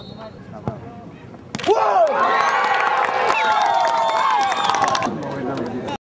ครับ